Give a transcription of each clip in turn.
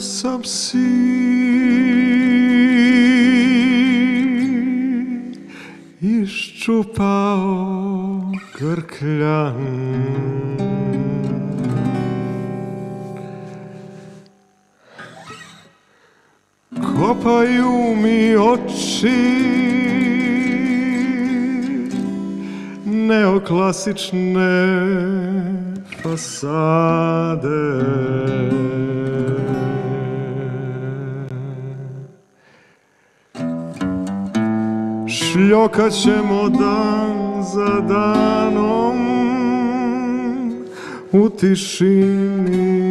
sam sin iščupao krkljan. Kopaju mi oči neoklasične fasade. Šljokat ćemo dan za danom u tišini.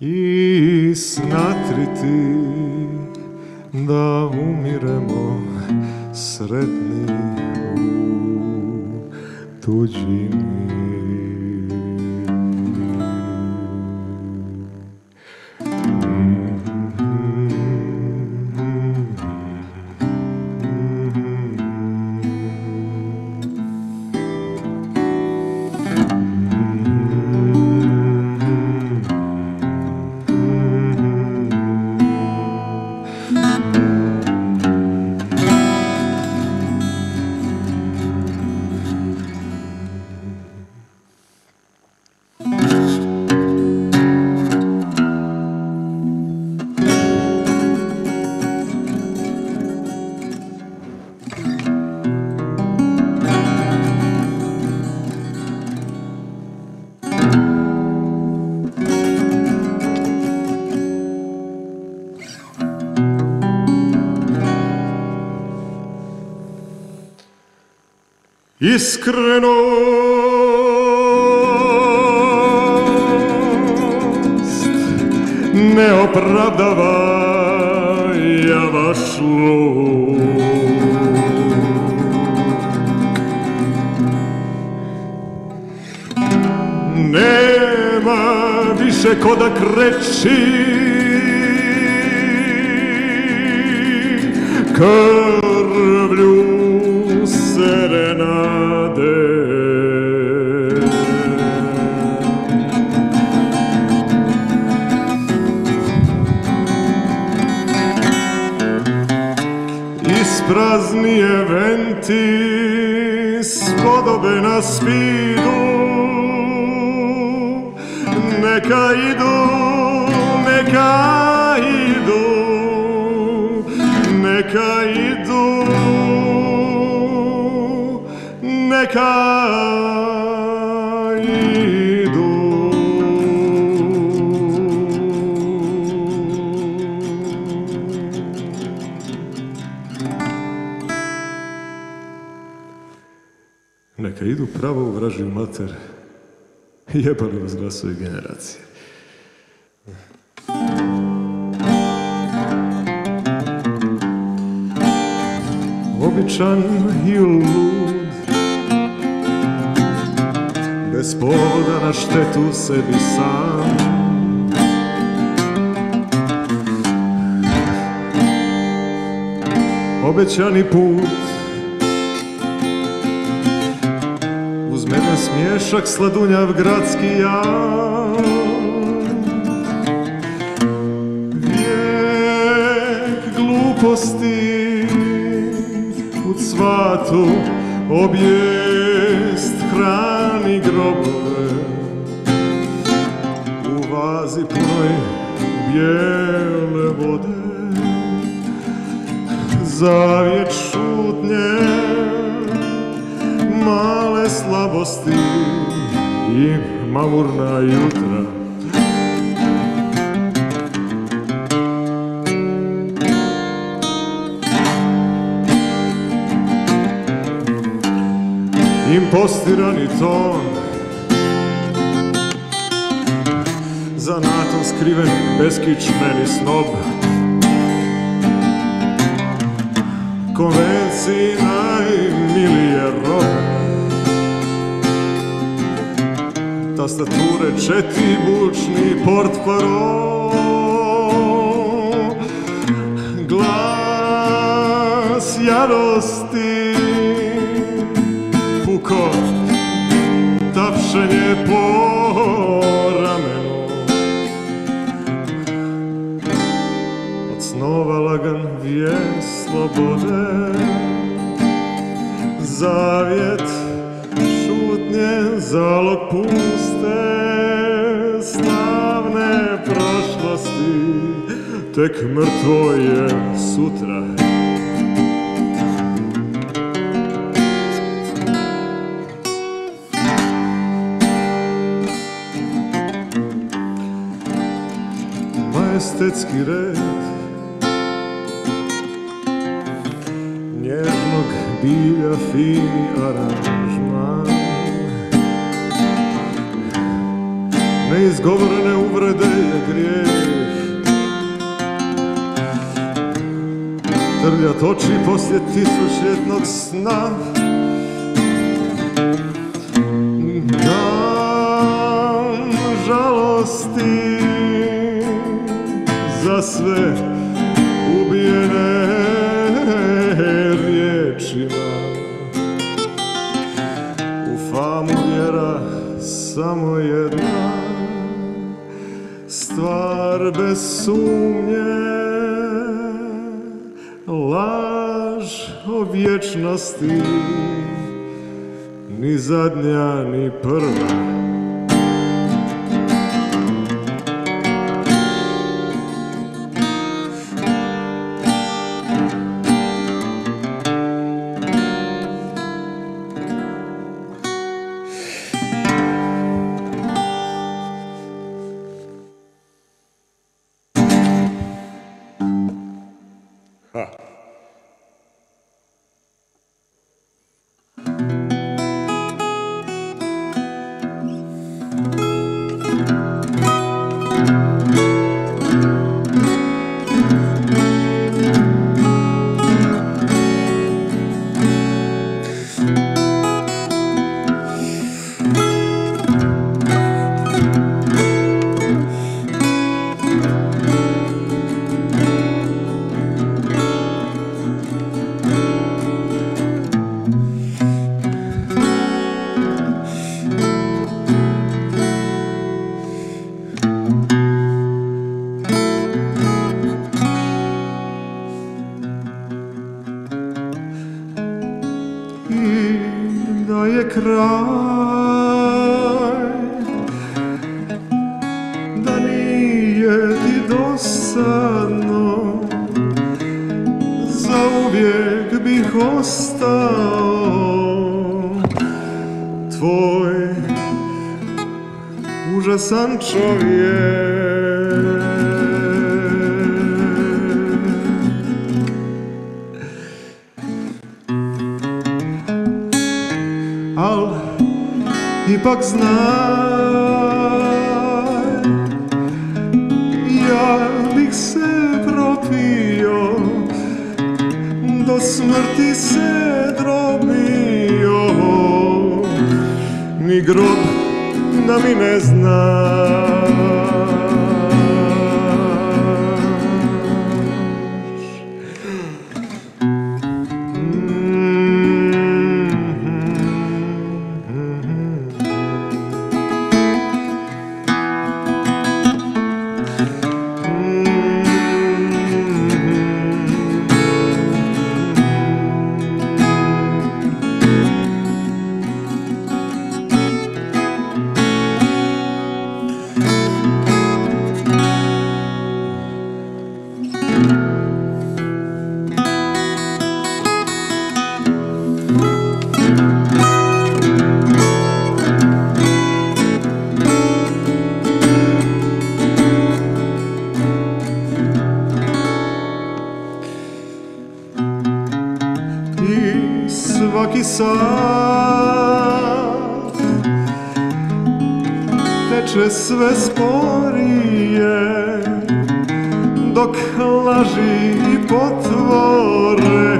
I snatriti da umiremo sretni u tuđini. Iskrenost ne opravdava javašluk. Nema više ko da kreći Ispraznije venti spodobe na spidu Neka idu, neka idu, neka idu Neka pravo u mater, jebali vas glasovi generacije. Običan i lud, bez povoda na štetu sebi sam. Obećani put mene smješak sladunjav gradski jam. Vijek gluposti u cvatu Objest hrani grobove U vazi punoj bijele vode. Zavjet šutnje male слабости. И мамурна јутра. Импостирани тон. За натом скривен, бескичмен и сноб. Конвенци најмилије роб. tastaturę, czety, buczny portparol. Glas jarosty, puko, zawsze nie porameno. Od snowa lagan wie slobodę, zawiet zalog puste Slavne prošlosti Tek mrtvo je sutra. Majestetski red Nježnog bilja fini aranžman Neizgovorene uvrede je grijeh. Trljat oči poslije tisućljetnog sna. Dan žalosti za sve ubijene riječima. U famu vjera samo jedna Stvar bez sumnje Laž o vječnosti Ni zadnja, ni prva kraj. Da nije ti dosadno zauvijek bih ostao tvoj užasan čovjek al ipak znaj. Ja bih se propio do smrti se drobio. Ni grob da mi ne zna sat teče sve sporije dok laži i potvore.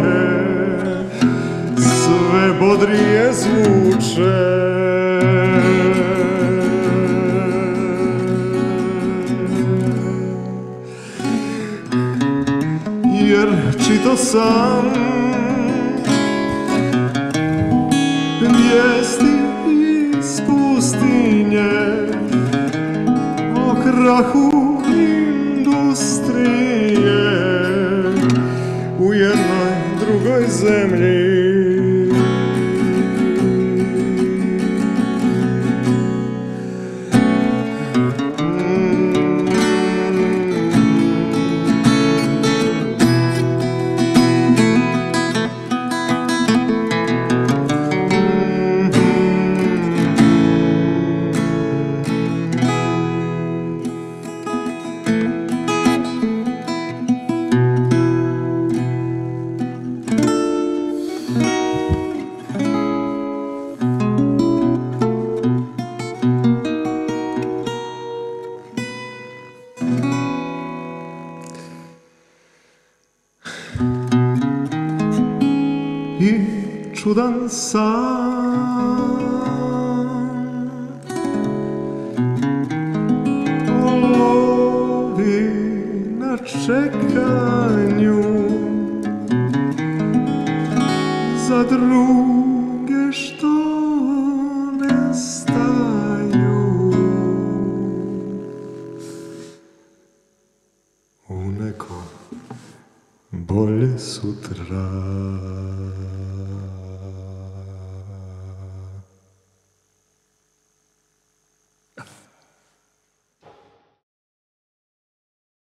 Sve bodrije zvuče. Jer čito sam tužan sam Lovi na čekanju Za druge što ne staju U neko bolje sutra